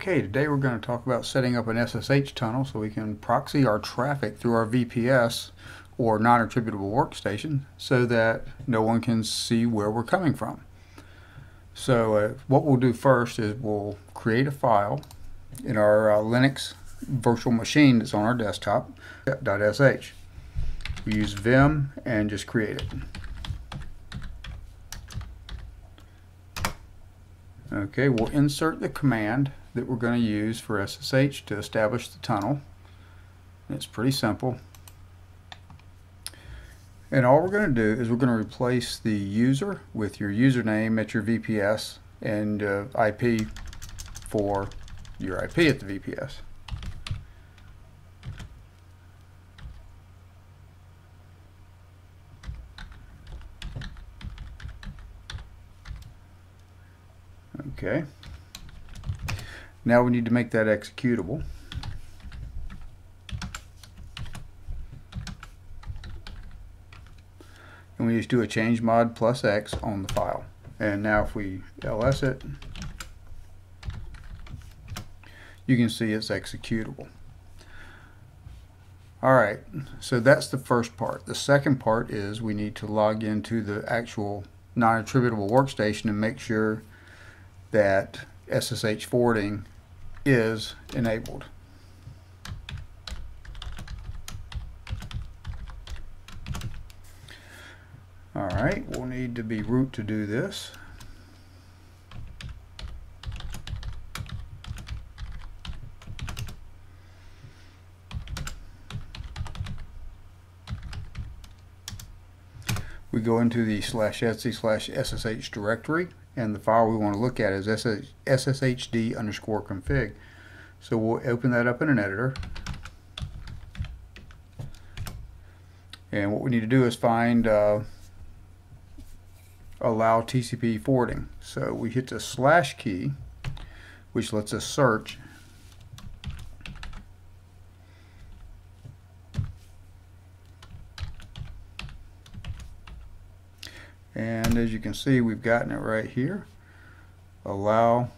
Okay, today we're going to talk about setting up an SSH tunnel so we can proxy our traffic through our VPS or non-attributable workstation so that no one can see where we're coming from. So uh, what we'll do first is we'll create a file in our uh, Linux virtual machine that's on our desktop, .sh. We use vim and just create it. Okay, we'll insert the command that we're going to use for SSH to establish the tunnel. It's pretty simple. And all we're going to do is we're going to replace the user with your username at your VPS and uh, IP for your IP at the VPS. Okay. Now we need to make that executable. And we just do a change mod plus X on the file. And now if we ls it, you can see it's executable. Alright, so that's the first part. The second part is we need to log into the actual non-attributable workstation and make sure that SSH forwarding is enabled. Alright, we'll need to be root to do this. We go into the slash etsy slash ssh directory and the file we want to look at is sshd underscore config. So we'll open that up in an editor. And what we need to do is find uh, allow TCP forwarding. So we hit the slash key, which lets us search. And as you can see, we've gotten it right here. Allow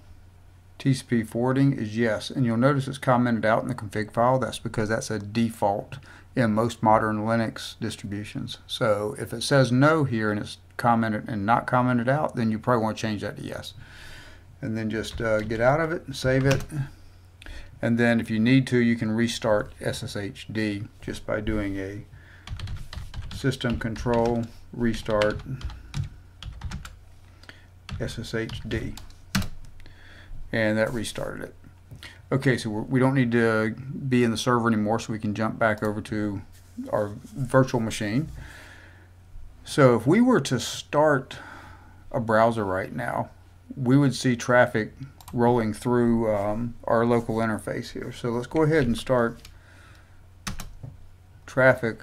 TCP forwarding is yes. And you'll notice it's commented out in the config file. That's because that's a default in most modern Linux distributions. So if it says no here and it's commented and not commented out, then you probably want to change that to yes. And then just uh, get out of it and save it. And then if you need to, you can restart SSHD just by doing a system control restart SSHD and that restarted it. Okay, so we don't need to be in the server anymore, so we can jump back over to our virtual machine. So if we were to start a browser right now, we would see traffic rolling through um, our local interface here. So let's go ahead and start traffic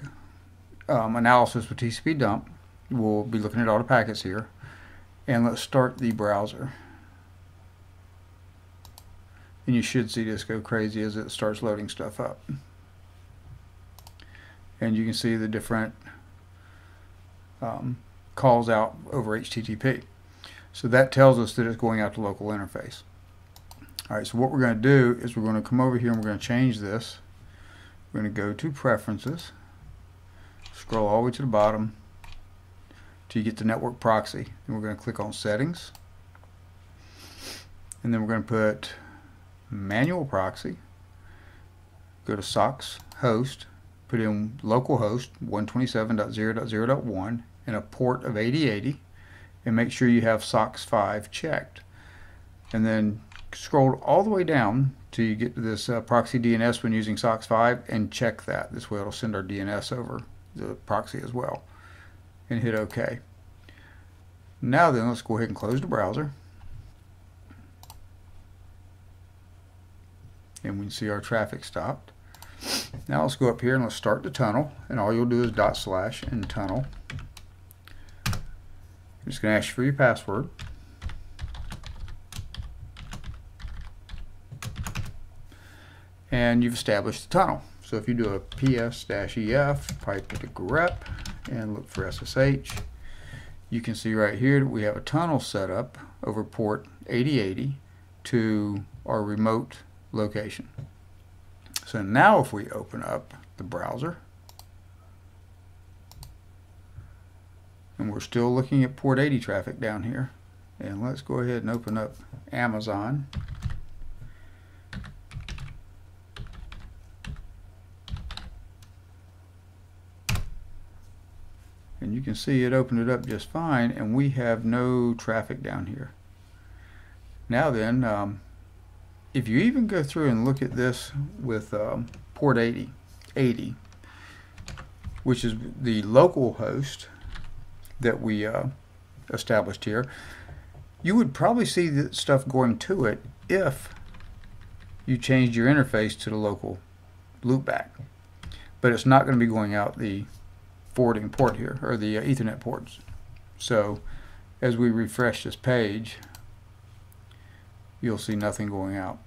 um, analysis with TCP dump. We'll be looking at all the packets here. And let's start the browser. And you should see this go crazy as it starts loading stuff up. And you can see the different um, calls out over HTTP so that tells us that it's going out to local interface. Alright so what we're going to do is we're going to come over here and we're going to change this. We're going to go to preferences scroll all the way to the bottom till you get the network proxy and we're going to click on settings and then we're going to put manual proxy, go to socks host, put in localhost 127.0.0.1 and a port of 8080 and make sure you have SOCKS 5 checked. And then scroll all the way down till you get to this uh, proxy DNS when using SOCKS 5 and check that. This way it'll send our DNS over the proxy as well. And hit OK. Now then, let's go ahead and close the browser. and we can see our traffic stopped. Now let's go up here and let's start the tunnel and all you'll do is dot slash and tunnel. I'm just going to ask you for your password. And you've established the tunnel. So if you do a ps-ef, pipe it to grep, and look for SSH, you can see right here that we have a tunnel set up over port 8080 to our remote location. So now if we open up the browser, and we're still looking at port 80 traffic down here, and let's go ahead and open up Amazon. And you can see it opened it up just fine and we have no traffic down here. Now then um, if you even go through and look at this with um, port 80 80 which is the local host that we uh, established here you would probably see the stuff going to it if you changed your interface to the local loopback. But it's not going to be going out the forwarding port here, or the uh, Ethernet ports. So as we refresh this page, you'll see nothing going out.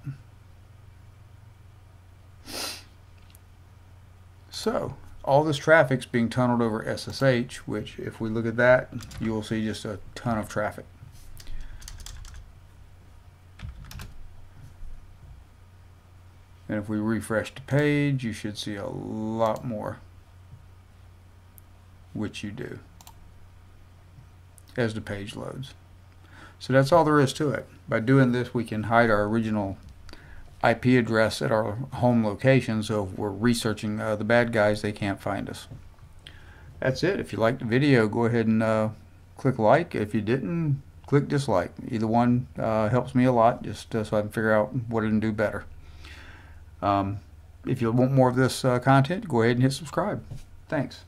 So all this traffic's being tunneled over SSH, which if we look at that, you will see just a ton of traffic. And if we refresh the page, you should see a lot more which you do as the page loads. So that's all there is to it. By doing this, we can hide our original IP address at our home location, so if we're researching uh, the bad guys, they can't find us. That's it. If you liked the video, go ahead and uh, click like. If you didn't, click dislike. Either one uh, helps me a lot, just uh, so I can figure out what I can do better. Um, if you want more of this uh, content, go ahead and hit subscribe. Thanks.